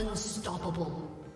Unstoppable.